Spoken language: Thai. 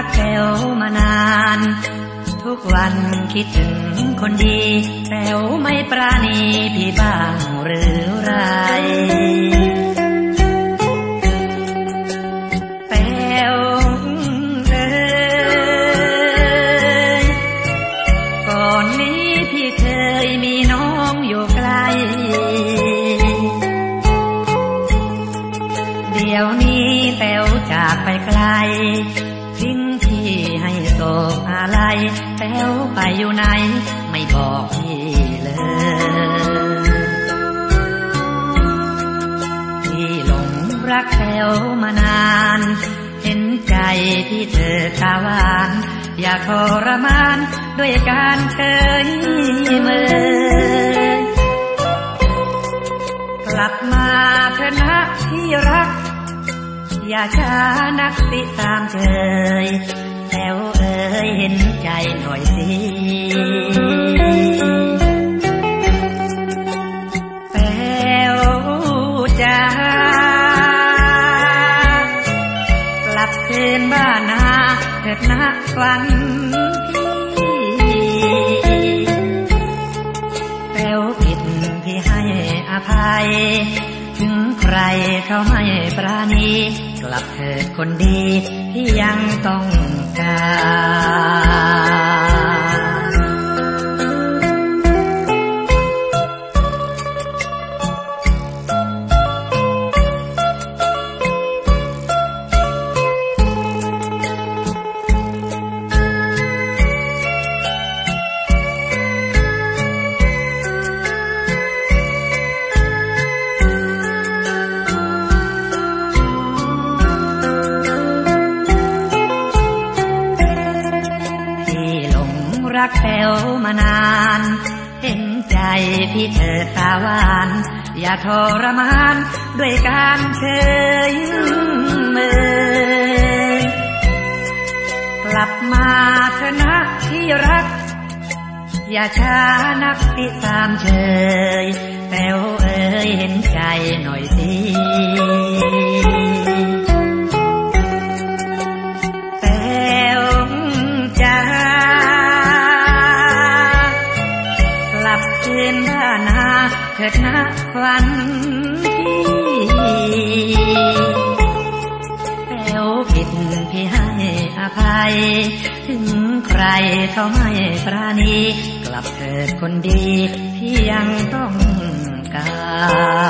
รักแป๋วมานาน ทุกวันคิดถึงคนดีแป๋วไม่ปราณีพี่บ้างหรือไรแป๋วเอ่ยก่อนนี้พี่เคยมีน้องอยู่ไกล เดี๋ยวนี้แป๋วจากไปไกล ศกอะไรแป๋วไปอยู่ไหน ไม่บอกพี่เลยพี่หลงรักแป๋วมานาน เห็นใจพี่เธอตาหวาน อย่าทรมานด้วยการเฉยเมยกลับมาเถอะนะที่รัก อย่าช้านักสิตามเชยแต้วเอ๋ย เห็นใจหน่อยสิแต้วจ้ากลับคืนบ้านนาเถิดนะควันพี่แต้วผิดพี่ให้อภัย ถึงใครเขาไม่ปราณี กลับเถิดคนดีที่ยังต้อง ก รักแป๋วมานาน เห็นใจพี่เธอตาหวาน อย่าทรมาน ด้วยการเฉยเมยกลับมาเถอะนะที่รัก อย่าช้านักที่ตามเชยแป๋วเอ๋ยเห็นใจหน่อยสิ ถิดนะควันพี่แต้วผิดพี่ให้อภัย ถึงใครเขาไม่ปราณี กลับเถิดคนดี พี่ยังต้องการ